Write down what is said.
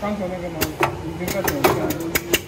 刚才那个吗？你应该点一下。